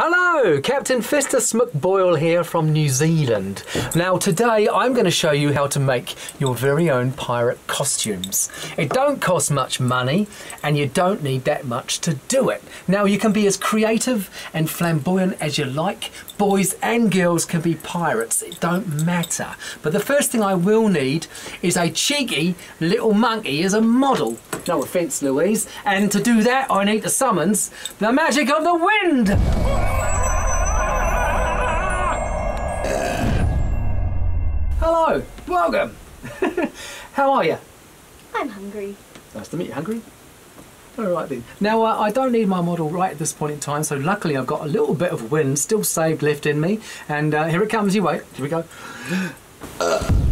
Hello, Captain Festus McBoyle here from New Zealand. Now today I'm going to show you how to make your very own pirate costumes. It don't cost much money and you don't need that much to do it. Now you can be as creative and flamboyant as you like. Boys and girls can be pirates, it don't matter. But the first thing I will need is a cheeky little monkey as a model. No offence Louise. And to do that I need to summons the magic of the wind. Hello, welcome. How are you? I'm hungry. Nice to meet you. Hungry? All right then. Now uh, I don't need my model right at this point in time, so luckily I've got a little bit of wind still saved left in me, and uh, here it comes. You wait. Here we go. Right.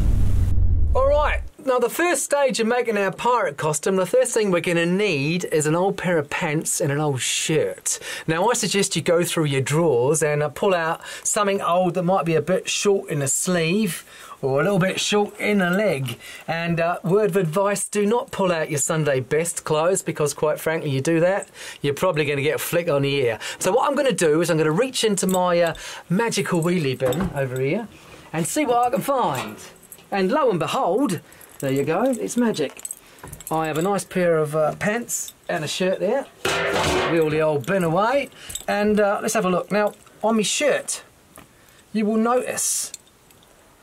Now the first stage of making our pirate costume, the first thing we're going to need is an old pair of pants and an old shirt. Now I suggest you go through your drawers and uh, pull out something old that might be a bit short in the sleeve or a little bit short in the leg. And uh, word of advice, do not pull out your Sunday best clothes because quite frankly, you do that, you're probably going to get a flick on the ear. So what I'm going to do is I'm going to reach into my uh, magical wheelie bin over here and see what I can find. And lo and behold, there you go, it's magic. I have a nice pair of uh, pants and a shirt there. Wheel the old bin away. And uh, let's have a look. Now, on my shirt, you will notice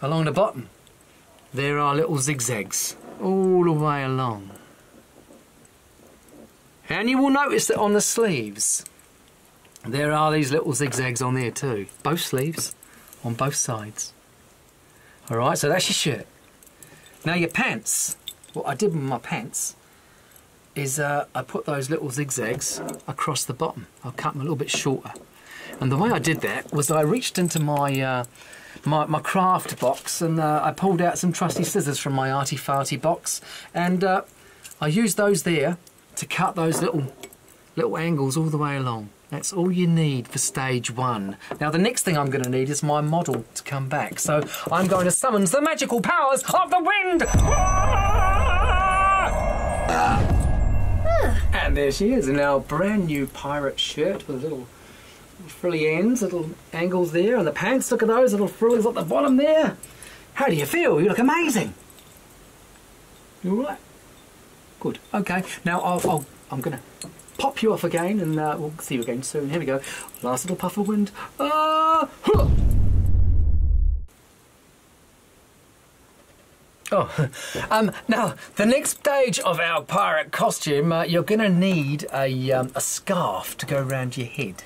along the bottom, there are little zigzags all the way along. And you will notice that on the sleeves, there are these little zigzags on there too. Both sleeves, on both sides. Alright, so that's your shirt. Now your pants, what I did with my pants is uh, I put those little zigzags across the bottom. I cut them a little bit shorter. And the way I did that was I reached into my uh, my, my craft box and uh, I pulled out some trusty scissors from my arty farty box and uh, I used those there to cut those little little angles all the way along. That's all you need for stage one. Now the next thing I'm going to need is my model to come back. So I'm going to summon the magical powers of the wind! Ah. and there she is in our brand new pirate shirt with a little frilly ends, little angles there, and the pants, look at those little frills at the bottom there. How do you feel? You look amazing. You all right? Good. Okay. Now I'll, I'll I'm gonna pop you off again, and uh, we'll see you again soon. Here we go. Last little puff of wind. Huh. Oh, um, now the next stage of our pirate costume, uh, you're going to need a, um, a scarf to go around your head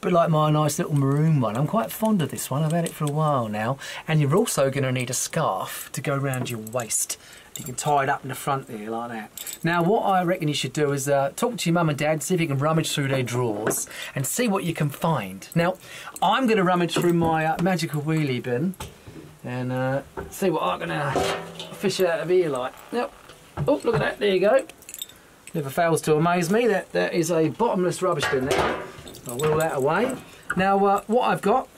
But like my nice little maroon one. I'm quite fond of this one. I've had it for a while now. And you're also going to need a scarf to go around your waist. You can tie it up in the front there like that. Now what I reckon you should do is uh, talk to your mum and dad, see if you can rummage through their drawers and see what you can find. Now I'm going to rummage through my uh, magical wheelie bin and uh, see what I'm going to fish out of here like. Yep. Oh, look at that. There you go. Never fails to amaze me. That, that is a bottomless rubbish bin there. I'll wheel that away. Now uh, what I've got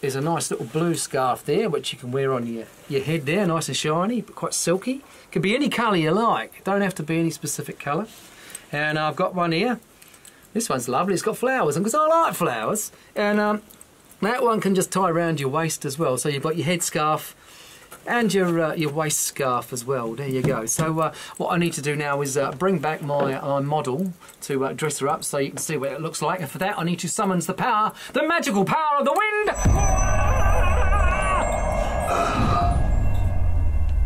is a nice little blue scarf there which you can wear on your, your head there, nice and shiny but quite silky. Could be any colour you like, don't have to be any specific colour. And I've got one here. This one's lovely, it's got flowers and because I like flowers and um, that one can just tie around your waist as well. So you've got your head scarf and your uh, your waist scarf as well. There you go. So uh, what I need to do now is uh, bring back my uh, model to uh, dress her up so you can see what it looks like. And for that I need to summon the power, the magical power of the wind.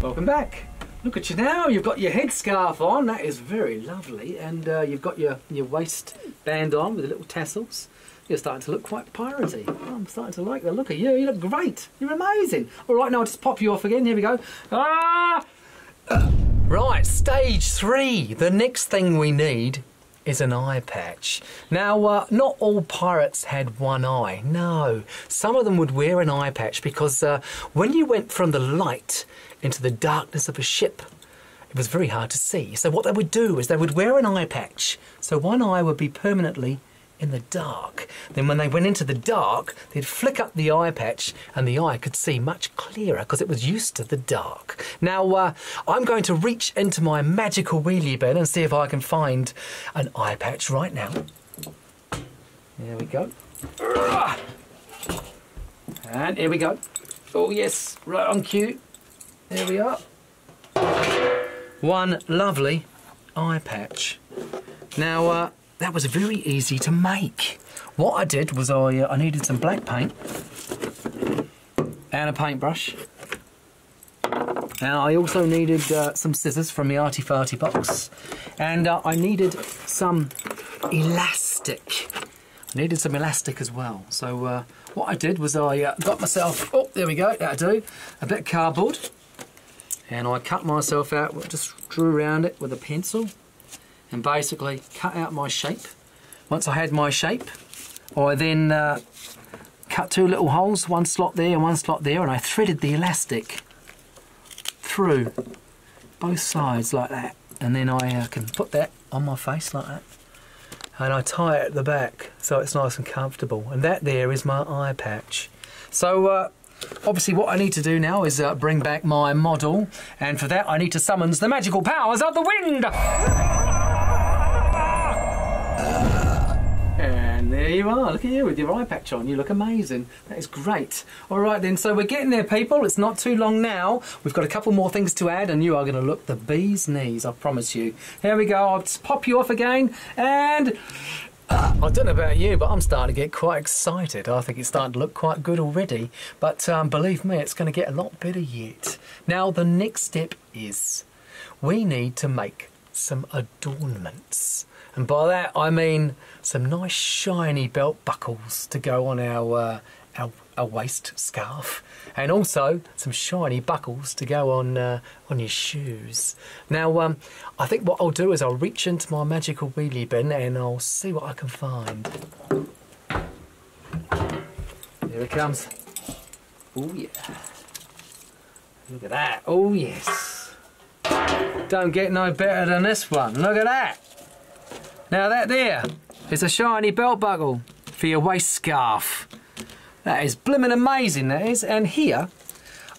Welcome back. Look at you now, you've got your headscarf on, that is very lovely, and uh, you've got your, your waistband on with the little tassels. You're starting to look quite piratey. Oh, I'm starting to like the look of you. You look great. You're amazing. All right, now I'll just pop you off again. Here we go. Ah! Right, stage three. The next thing we need is an eye patch. Now, uh, not all pirates had one eye. No, some of them would wear an eye patch because uh, when you went from the light into the darkness of a ship, it was very hard to see. So what they would do is they would wear an eye patch. So one eye would be permanently in the dark. Then when they went into the dark, they'd flick up the eye patch and the eye could see much clearer because it was used to the dark. Now, uh, I'm going to reach into my magical wheelie bin and see if I can find an eye patch right now. There we go. And here we go. Oh yes, right on cue. There we are. One lovely eye patch. Now uh, that was very easy to make. What I did was I, uh, I needed some black paint and a paintbrush. And I also needed uh, some scissors from the Arty Farty box. And uh, I needed some elastic. I needed some elastic as well. So uh, what I did was I uh, got myself, oh, there we go, that'll do, a bit of cardboard. And I cut myself out, just drew around it with a pencil. And basically cut out my shape. Once I had my shape, I then uh, cut two little holes, one slot there and one slot there, and I threaded the elastic through both sides like that. And then I uh, can put that on my face like that. And I tie it at the back so it's nice and comfortable. And that there is my eye patch. So uh, obviously what I need to do now is uh, bring back my model. And for that I need to summons the magical powers of the wind. There you are. Look at you with your eye patch on. You look amazing. That is great. All right then, so we're getting there, people. It's not too long now. We've got a couple more things to add, and you are going to look the bee's knees, I promise you. Here we go. I'll pop you off again, and... Uh, I don't know about you, but I'm starting to get quite excited. I think it's starting to look quite good already. But um, believe me, it's going to get a lot better yet. Now, the next step is we need to make some adornments. And by that I mean some nice shiny belt buckles to go on our, uh, our, our, waist scarf. And also some shiny buckles to go on uh, on your shoes. Now, um, I think what I'll do is I'll reach into my magical wheelie bin and I'll see what I can find. Here it comes. Oh yeah. Look at that. Oh yes. Don't get no better than this one. Look at that. Now that there is a shiny belt buckle for your waist scarf. That is blimmin' amazing, that is. And here,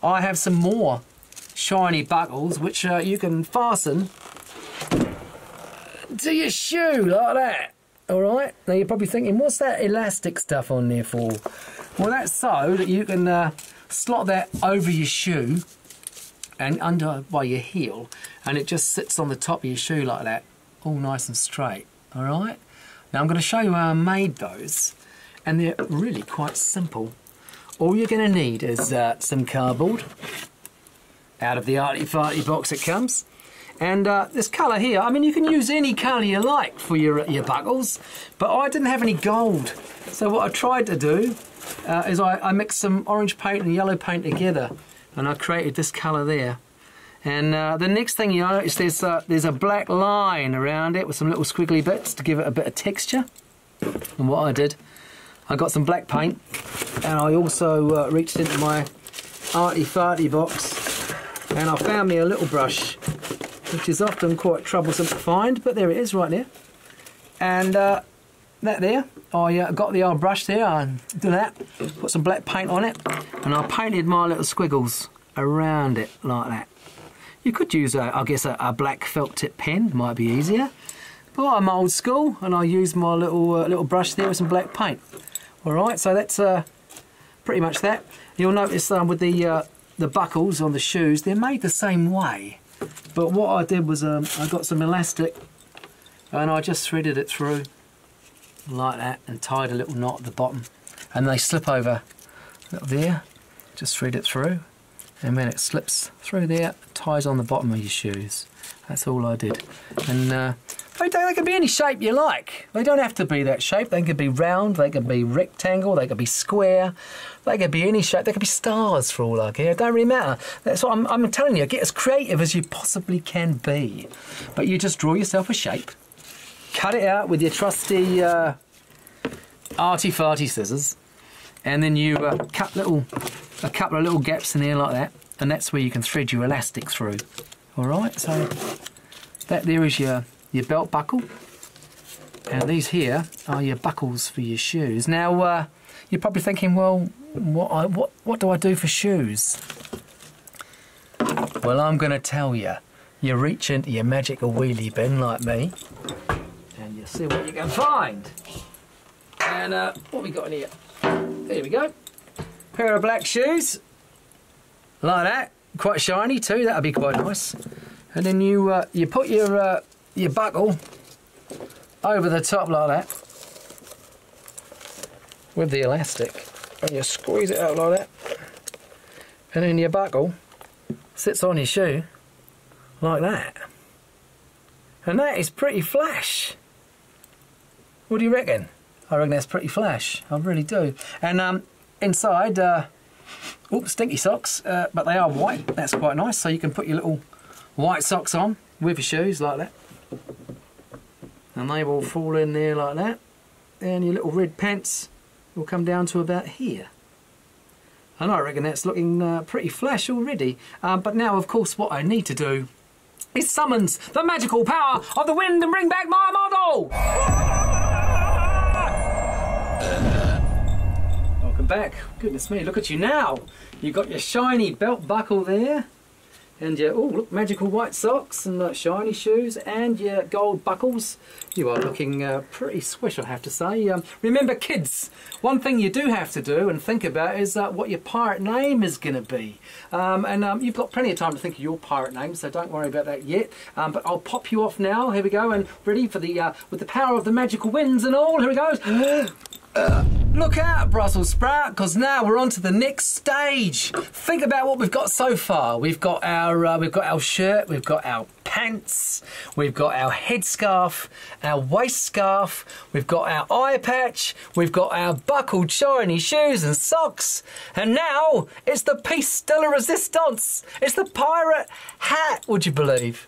I have some more shiny buckles which uh, you can fasten to your shoe like that. Alright, now you're probably thinking, what's that elastic stuff on there for? Well, that's so that you can uh, slot that over your shoe and under by your heel, and it just sits on the top of your shoe like that, all nice and straight all right? Now I'm going to show you how I made those, and they're really quite simple. All you're going to need is uh, some cardboard, out of the Arty Farty box it comes, and uh, this colour here, I mean you can use any colour you like for your, your buckles, but I didn't have any gold. So what I tried to do uh, is I, I mixed some orange paint and yellow paint together, and I created this colour there. And uh, the next thing you notice, there's, uh, there's a black line around it with some little squiggly bits to give it a bit of texture. And what I did, I got some black paint and I also uh, reached into my arty farty box and I found me a little brush which is often quite troublesome to find but there it is right there and uh, that there I uh, got the old brush there and do that put some black paint on it and I painted my little squiggles around it like that you could use, a, I guess, a, a, black felt tip pen, might be easier. But I'm old school and I use my little uh, little brush there with some black paint. Alright, so that's uh, pretty much that. You'll notice um, with the, uh, the buckles on the shoes, they're made the same way. But what I did was um, I got some elastic and I just threaded it through like that and tied a little knot at the bottom. And they slip over there, just thread it through and when it slips through there, ties on the bottom of your shoes. That's all I did. And uh, they, they can be any shape you like. They don't have to be that shape. They can be round, they can be rectangle, they can be square, they can be any shape. They can be stars for all I care. It don't really matter. That's what I'm, I'm telling you. Get as creative as you possibly can be. But you just draw yourself a shape, cut it out with your trusty uh, arty farty scissors, and then you uh, cut little a couple of little gaps in here like that and that's where you can thread your elastic through. Alright so that there is your your belt buckle. And these here are your buckles for your shoes. Now uh, you're probably thinking well what I, what what do I do for shoes? Well I'm gonna tell you you reach into your magical wheelie bin like me and you see what you can find. And uh, what we got in here? There we go. Pair of black shoes. Like that. Quite shiny too, that'll be quite nice. And then you uh, you put your uh, your buckle over the top like that. With the elastic. And you squeeze it out like that. And then your buckle sits on your shoe like that. And that is pretty flash. What do you reckon? I reckon that's pretty flash. I really do. And um, inside uh, oops stinky socks uh, but they are white. That's quite nice. So you can put your little white socks on with your shoes like that. And they will fall in there like that. And your little red pants will come down to about here. And I reckon that's looking uh, pretty flash already. Um, but now of course what I need to do is summons the magical power of the wind and bring back my model welcome back. Goodness me look at you now. You've got your shiny belt buckle there and your oh look magical white socks and uh, shiny shoes and your gold buckles. You are looking uh, pretty swish I have to say. Um, remember kids one thing you do have to do and think about is uh, what your pirate name is going to be. Um, and um, you've got plenty of time to think of your pirate name so don't worry about that yet. Um, but I'll pop you off now. Here we go and ready for the uh, with the power of the magical winds and all here we go Uh, look out, Brussels sprout, because now we're on to the next stage. Think about what we've got so far. We've got our uh, we've got our shirt, we've got our pants, we've got our headscarf, our waist scarf, we've got our eye patch, we've got our buckled shiny shoes and socks, and now it's the piece de la resistance. It's the pirate hat. Would you believe?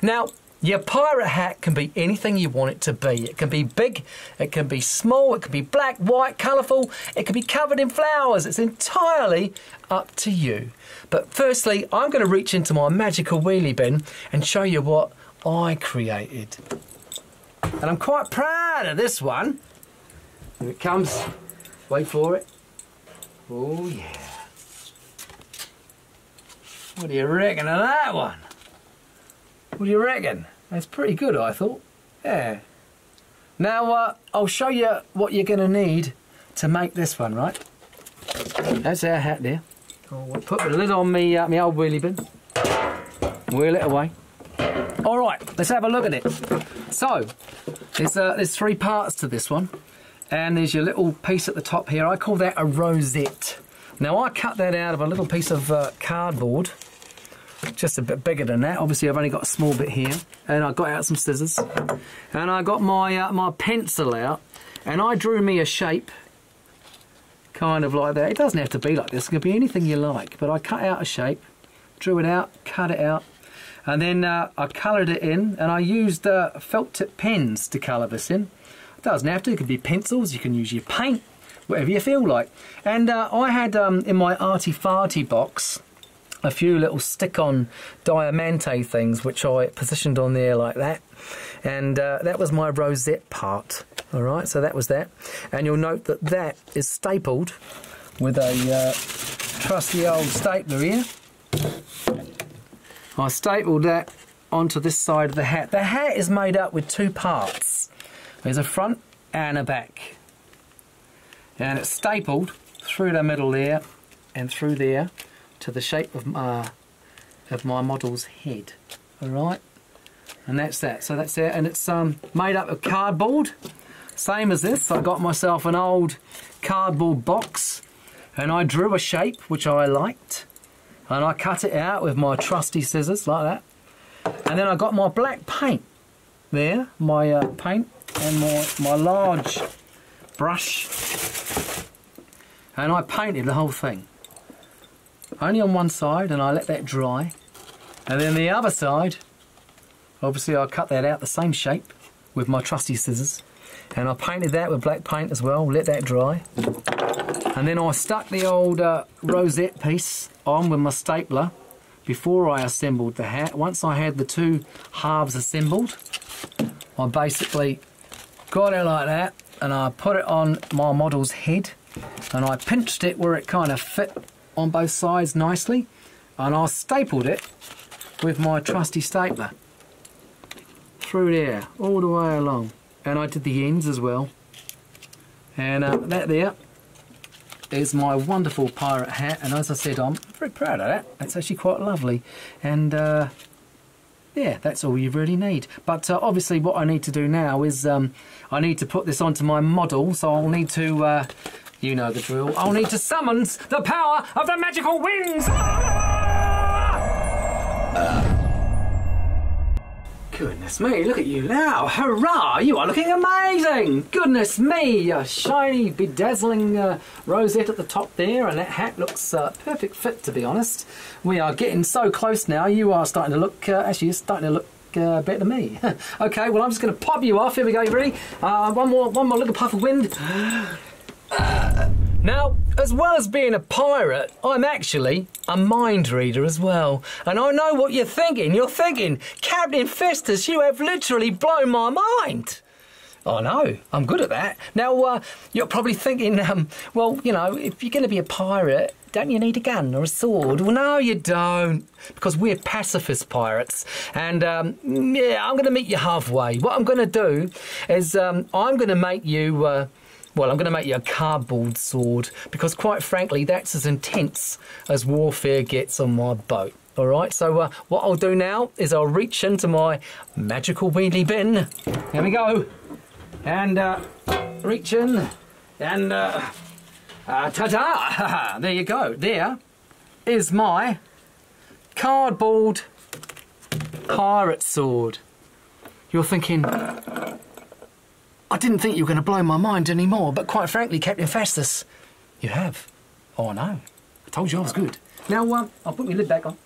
Now, your pirate hat can be anything you want it to be. It can be big, it can be small, it can be black, white, colourful, it can be covered in flowers. It's entirely up to you. But firstly, I'm going to reach into my magical wheelie bin and show you what I created. And I'm quite proud of this one. Here it comes. Wait for it. Oh yeah. What do you reckon of that one? What do you reckon? That's pretty good, I thought. Yeah. Now, uh, I'll show you what you're going to need to make this one, right? That's our hat there. I'll put the lid on me, uh, me old wheelie bin. Wheel it away. All right, let's have a look at it. So, there's, uh, there's three parts to this one. And there's your little piece at the top here. I call that a rosette. Now, I cut that out of a little piece of uh, cardboard just a bit bigger than that. Obviously, I've only got a small bit here. And I got out some scissors. And I got my, uh, my pencil out. And I drew me a shape. Kind of like that. It doesn't have to be like this. It can be anything you like. But I cut out a shape. Drew it out. Cut it out. And then uh, I coloured it in. And I used uh, felt tip pens to colour this in. It doesn't have to. It could be pencils. You can use your paint. Whatever you feel like. And uh, I had um, in my arty farty box a few little stick-on diamante things which I positioned on there like that. And uh, that was my rosette part all right? So that was that. And you'll note that that is stapled with a uh, trusty old stapler here. I stapled that onto this side of the hat. The hat is made up with two parts. There's a front and a back. And it's stapled through the middle there and through there to the shape of my, of my model's head. Alright? And that's that. So that's it. And it's um, made up of cardboard. Same as this. I got myself an old cardboard box and I drew a shape which I liked. And I cut it out with my trusty scissors like that. And then I got my black paint there, my uh, paint and my, my large brush. And I painted the whole thing only on one side and I let that dry. And then the other side obviously I cut that out the same shape with my trusty scissors. And I painted that with black paint as well let that dry. And then I stuck the old uh, rosette piece on with my stapler before I assembled the hat. Once I had the two halves assembled I basically got it like that and I put it on my model's head and I pinched it where it kind of fit on both sides nicely and I stapled it with my trusty stapler through there all the way along and I did the ends as well And uh, that there is my wonderful pirate hat. And as I said, I'm very proud of that. It's actually quite lovely. And uh, yeah, that's all you really need. But uh, obviously what I need to do now is um, I need to put this onto my model. So I'll need to, uh, you know the drill, I'll need to summon the power of the magical winds! Goodness me, look at you now. Hurrah! You are looking amazing! Goodness me, a shiny, bedazzling uh, rosette at the top there, and that hat looks uh, perfect fit, to be honest. We are getting so close now. You are starting to look, uh, actually, you're starting to look uh, better than me. okay, well, I'm just going to pop you off. Here we go, you ready? Uh, one more, one more little puff of wind. Now, as well as being a pirate, I'm actually a mind reader as well. And I know what you're thinking. You're thinking, Captain Festus, you have literally blown my mind. I know, I'm good at that. Now, uh, you're probably thinking, um, well, you know, if you're going to be a pirate, don't you need a gun or a sword? Well, no, you don't, because we're pacifist pirates. And um, yeah, I'm going to meet you halfway. What I'm going to do is um, I'm going to make you. Uh, well, I'm going to make you a cardboard sword because, quite frankly, that's as intense as warfare gets on my boat. All right, so uh, what I'll do now is I'll reach into my magical weedy bin. Here we go. And uh, reach in and uh, uh, ta-da! there you go. There is my cardboard pirate sword. You're thinking, I didn't think you were going to blow my mind anymore, but quite frankly, Captain Festus, you have. Oh, I know. I told you I was good. Now, um, I'll put my lid back on.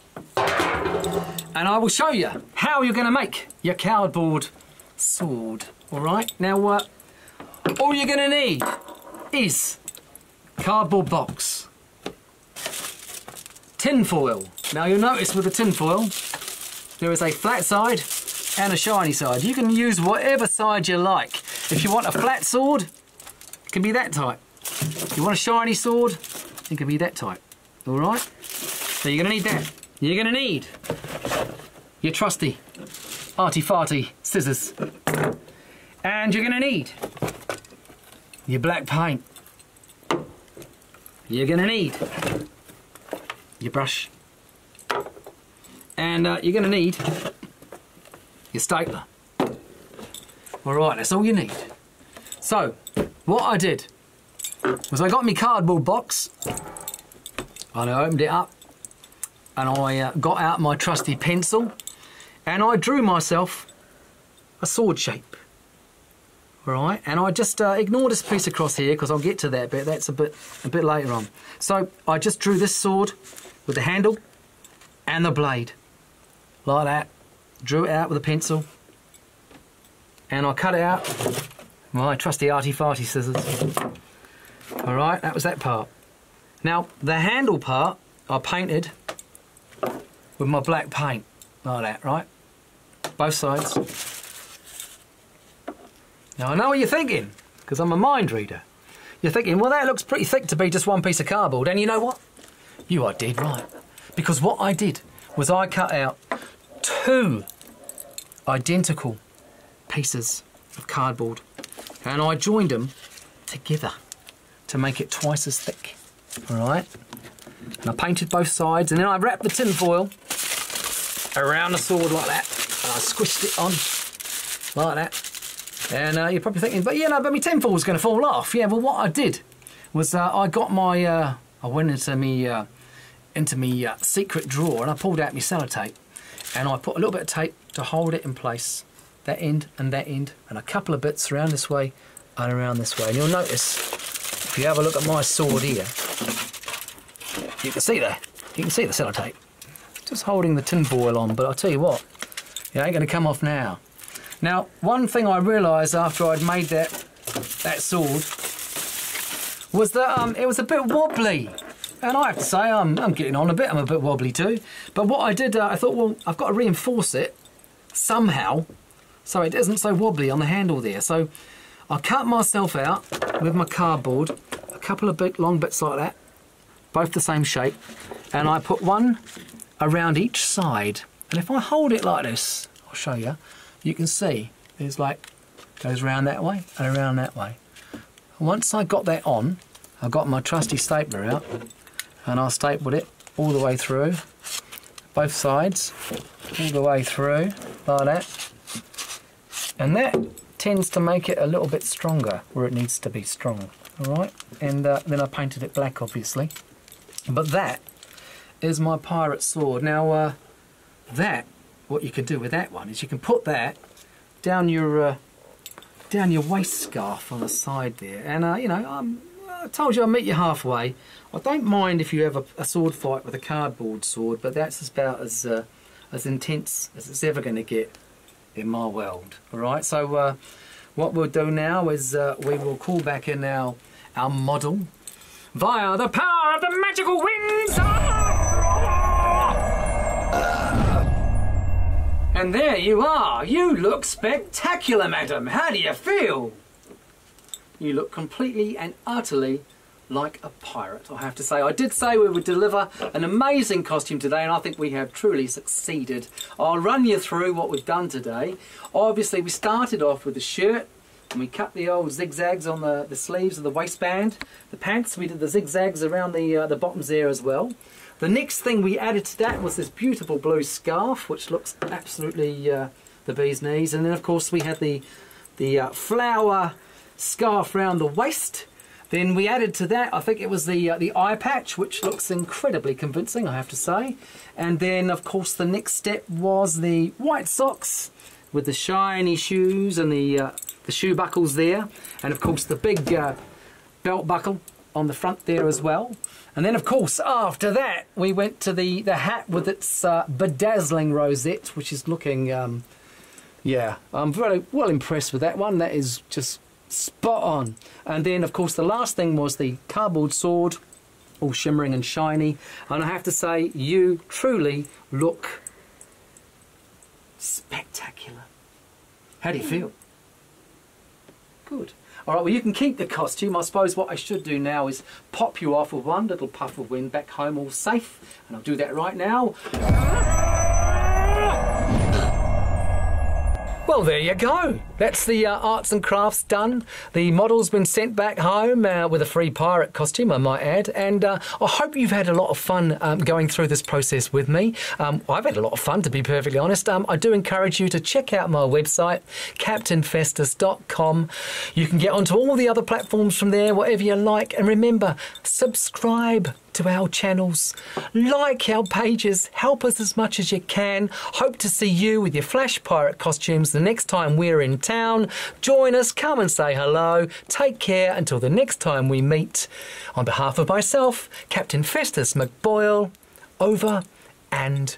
And I will show you how you're going to make your cardboard sword. All right? Now, uh, all you're going to need is cardboard box, tinfoil. Now, you'll notice with the tinfoil, there is a flat side and a shiny side. You can use whatever side you like. If you want a flat sword, it can be that type. If you want a shiny sword, it can be that type. All right? So you're gonna need that. You're gonna need your trusty arty farty scissors. And you're gonna need your black paint. You're gonna need your brush. And uh, you're gonna need your stapler. All right, that's all you need. So, what I did was I got my cardboard box and I opened it up and I uh, got out my trusty pencil and I drew myself a sword shape. All right, and I just uh, ignore this piece across here because I'll get to that bit. That's a bit a bit later on. So I just drew this sword with the handle and the blade, like that. Drew it out with a pencil, and I'll cut it out my trusty arty farty scissors. All right, that was that part. Now, the handle part I painted with my black paint, like that, right? Both sides. Now, I know what you're thinking, because I'm a mind reader. You're thinking, well, that looks pretty thick to be just one piece of cardboard. And you know what? You are dead right. Because what I did was I cut out two identical pieces of cardboard and I joined them together to make it twice as thick. All right. And I painted both sides and then I wrapped the tin foil around the sword like that and I squished it on like that. And uh, you're probably thinking, but yeah, no, but my tin foil was going to fall off. Yeah, well, what I did was uh, I got my, uh, I went into me, uh, into me uh, secret drawer and I pulled out my sellotape and I put a little bit of tape to hold it in place that end and that end, and a couple of bits around this way and around this way. And you'll notice, if you have a look at my sword here, you can see that. You can see the sellotape. Just holding the tin foil on, but I'll tell you what, it ain't going to come off now. Now, one thing I realised after I'd made that that sword was that um, it was a bit wobbly. And I have to say, I'm, I'm getting on a bit, I'm a bit wobbly too. But what I did, uh, I thought, well, I've got to reinforce it somehow so it isn't so wobbly on the handle there. So I cut myself out with my cardboard, a couple of big long bits like that, both the same shape, and I put one around each side. And if I hold it like this, I'll show you, you can see there's like, goes around that way and around that way. once I got that on, I got my trusty stapler out and I stapled it all the way through, both sides, all the way through, like that. And that tends to make it a little bit stronger where it needs to be strong, all right? And uh, then I painted it black, obviously. But that is my pirate sword. Now, uh, that, what you can do with that one is you can put that down your uh, down your waist scarf on the side there. And, uh, you know, I'm, I told you I'll meet you halfway. I don't mind if you have a, a sword fight with a cardboard sword, but that's about as, uh, as intense as it's ever going to get in my world. All right, so uh, what we'll do now is uh, we will call back in our, our model via the power of the magical winds. And there you are. You look spectacular, madam. How do you feel? You look completely and utterly like a pirate, I have to say. I did say we would deliver an amazing costume today, and I think we have truly succeeded. I'll run you through what we've done today. Obviously, we started off with the shirt, and we cut the old zigzags on the, the sleeves of the waistband. The pants, we did the zigzags around the, uh, the bottoms there as well. The next thing we added to that was this beautiful blue scarf, which looks absolutely uh, the bee's knees. And then, of course, we had the, the uh, flower scarf around the waist. Then we added to that, I think it was the uh, the eye patch, which looks incredibly convincing, I have to say. And then, of course, the next step was the white socks with the shiny shoes and the uh, the shoe buckles there, and of course the big uh, belt buckle on the front there as well. And then, of course, after that, we went to the, the hat with its uh, bedazzling rosette, which is looking, um, yeah, I'm very well impressed with that one. That is just spot on. And then, of course, the last thing was the cardboard sword, all shimmering and shiny. And I have to say, you truly look spectacular. How do you feel? Good. All right, well, you can keep the costume. I suppose what I should do now is pop you off with one little puff of wind back home all safe. And I'll do that right now. Well, there you go. That's the uh, arts and crafts done. The model's been sent back home uh, with a free pirate costume, I might add. And uh, I hope you've had a lot of fun um, going through this process with me. Um, I've had a lot of fun, to be perfectly honest. Um, I do encourage you to check out my website, captainfestus.com. You can get onto all the other platforms from there, whatever you like. And remember, subscribe to our channels, like our pages, help us as much as you can. Hope to see you with your Flash Pirate costumes the next time we're in town. Join us, come and say hello. Take care until the next time we meet. On behalf of myself, Captain Festus McBoyle, over and